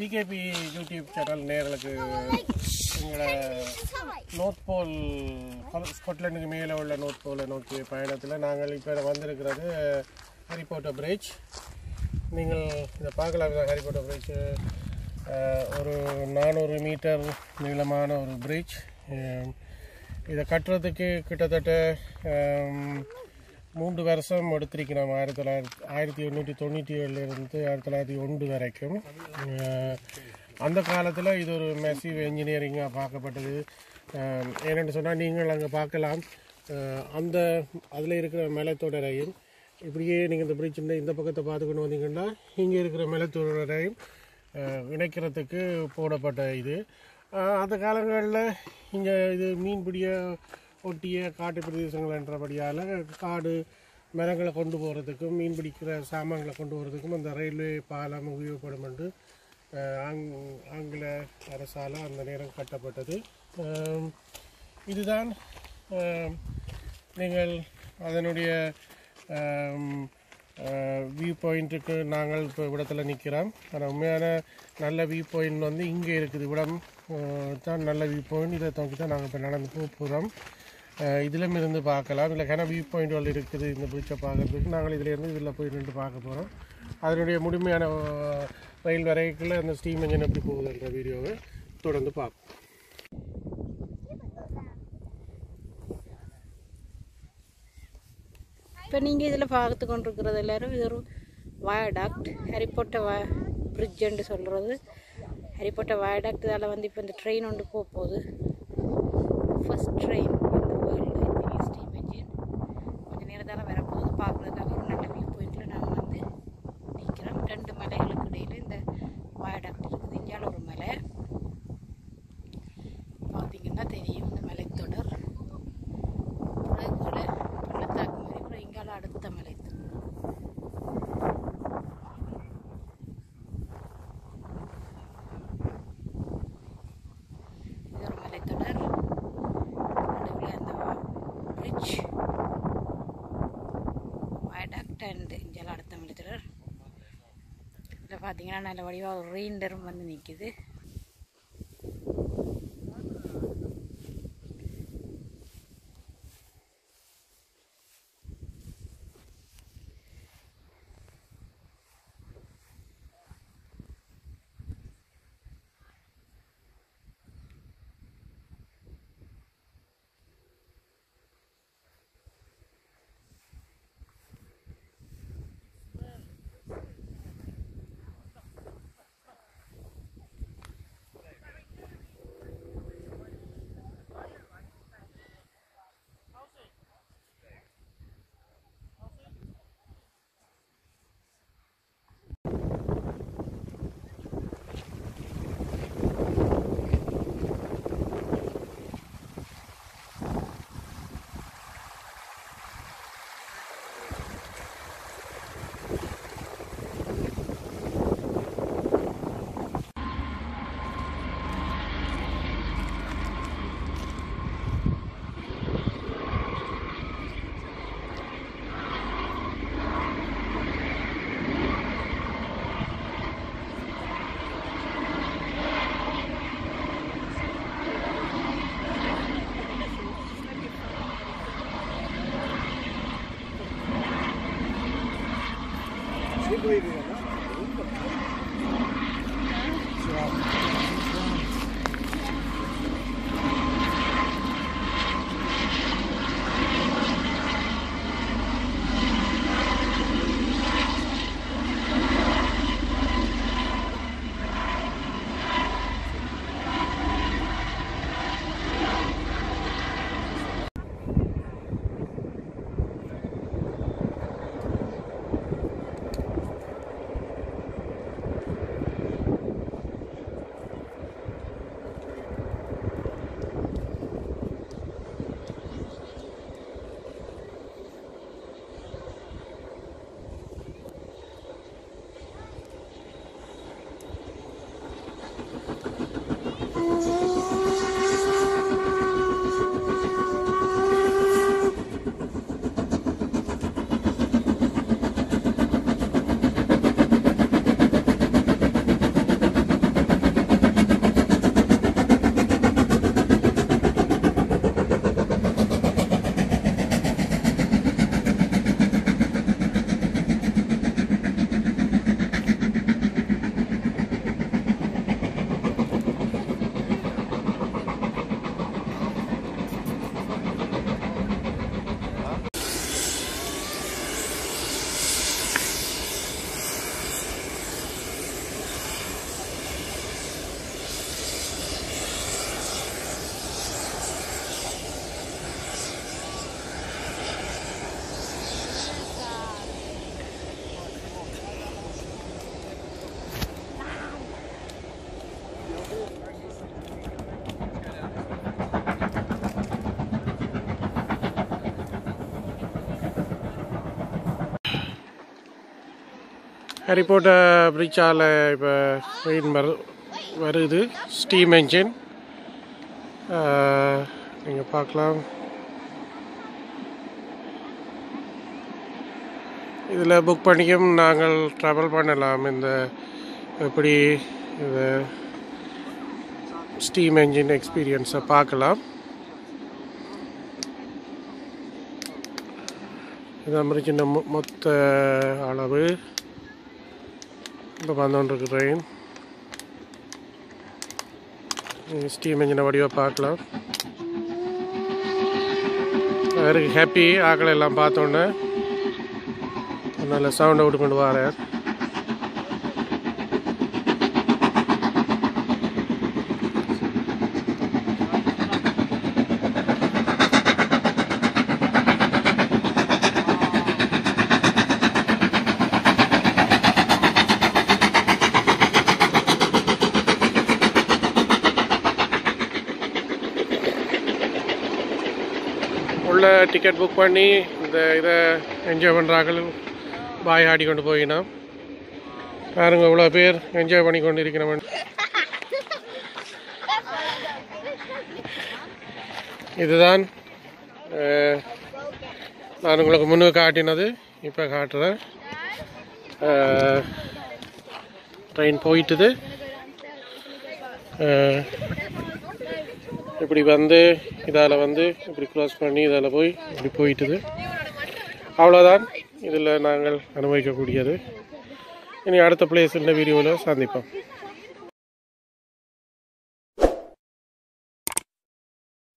PKb YouTube channel நேர்களுக்கு எங்களோட North போல் ஸ்காட்லாண்டுக்கு மேலே உள்ள நோர்த் போலை நோக்கிய பயணத்தில் நாங்கள் இப்போ வந்திருக்கிறது ஹரிபோட்டோ பிரிட்ஜ் நீங்கள் இதை பார்க்கலாம். ஹரிபோட்டோ பிரிட்ஜ் ஒரு நானூறு மீட்டர் நீளமான ஒரு பிரிட்ஜ் இதை கட்டுறதுக்கு கிட்டத்தட்ட மூன்று வருஷம் எடுத்திருக்கிறோம். ஆயிரத்தி தொள்ளாயிரத்தி ஆயிரத்தி எண்ணூற்றி தொண்ணூற்றி ஏழுலேருந்து ஆயிரத்தி தொள்ளாயிரத்தி ஒன்று வரைக்கும். அந்த காலத்தில் இது ஒரு மெசிவ் என்ஜினியரிங்காக பார்க்கப்பட்டது. ஏனென்று சொன்னால் நீங்கள் அங்கே பார்க்கலாம். அந்த அதில் இருக்கிற மலைத்தொடரையும் இப்படியே நீங்கள் இந்த பிரிட்ஜ் இந்த இந்த பக்கத்தை பார்த்துக்கொண்டு வந்தீங்கன்னா இங்கே இருக்கிற மலைத்தொடரையும் இணைக்கிறதுக்கு போடப்பட்ட இது. அந்த காலங்களில் இங்கே இது மீன்பிடிய ஒட்டிய காட்டு பிரதேசங்கள் என்றபடியால் காடு மரங்களை கொண்டு போகிறதுக்கும் மீன் பிடிக்கிற சாமான்களை கொண்டு போகிறதுக்கும் அந்த ரயில்வே பாலம் உபயோகப்படும் என்று ஆங் ஆங்கில அரசால் அந்த நேரம் கட்டப்பட்டது. இதுதான் நீங்கள் அதனுடைய வியூ பாயிண்ட்டுக்கு நாங்கள் இப்போ இடத்துல நிற்கிறோம் ஆனால் உண்மையான நல்ல வியூ பாயிண்ட் வந்து இங்கே இருக்குது. இடம் தான் நல்ல வியூ பாயிண்ட் இதை தோக்கி தான் நாங்கள் இப்போ நடந்து போக போகிறோம் இதிலும் இருந்து பார்க்கலாம். இல்லை கன வியூ பாயிண்ட்கள் இருக்குது. இந்த பிரிட்ஜை பார்க்குறதுக்கு. நாங்கள் இதிலேருந்து இதில் போய் நின்று பார்க்க போகிறோம் அதனுடைய முழுமையான ரயில் வரைக்குள்ள அந்த ஸ்டீம் என்ஜின் எப்படி போகுதுன்ற வீடியோவை தொடர்ந்து பார்ப்போம். இப்போ நீங்கள் இதில் பார்த்து கொண்டிருக்கிறது எல்லாரும் இது ஒரு வயடாக்ட் ஹரிப்போட்ட வ பிரிட்ஜுன்னு சொல்கிறது ஹரிப்போட்ட வயடாக்ட் இதால் வந்து இப்போ இந்த ட்ரெயின் ஒன்று போக போகுது. ஃபஸ்ட் ட்ரெயின் வரப்போகுது பார்த்தீங்கன்னா நல்ல வடிவாக ஒரு ரீண்டரும் வந்து நிற்கிது We believe you. ஹரிப்போட்டா பிரிட்ஜால் இப்போ ட்ரெயின் வரு வருது. ஸ்டீம் என்ஜின் நீங்கள் பார்க்கலாம் இதில் புக் பண்ணியும் நாங்கள் ட்ராவல் பண்ணலாம். இந்த எப்படி இந்த ஸ்டீம் என்ஜின் எக்ஸ்பீரியன்ஸை பார்க்கலாம் இது மாதிரி சின்ன மொ- மொத்த அளவு. இப்போ வந்துருக்கு ட்ரெயின் ஸ்டீம் இன்ஜினை வடிவாக பார்க்கலாம். அவருக்கு ஹாப்பி ஆக்களை எல்லாம் பார்த்தோன்னே நல்ல சவுண்டை விட்டு கொண்டு வரேன். உள்ள டிக்கெட் புக் பண்ணி இந்த இதை என்ஜாய் பண்ணுறாங்க பாய் ஆடி கொண்டு போயினா. பாருங்க இவ்வளோ பேர் என்ஜாய் பண்ணி கொண்டு இருக்கிறவன் இதுதான் நான் உங்களுக்கு முன்னு காட்டினது இப்போ காட்டுறேன். ட்ரெயின் போயிட்டுது. இப்படி வந்து இதால் வந்து இப்படி க்ளோஸ் பண்ணி இதால் போய் இப்படி போயிட்டுது. அவ்வளோதான் இதில் நாங்கள் அனுபவிக்கக்கூடியது. இனி அடுத்த பிளேஸ் இந்த வீடியோவில் சந்திப்போம்.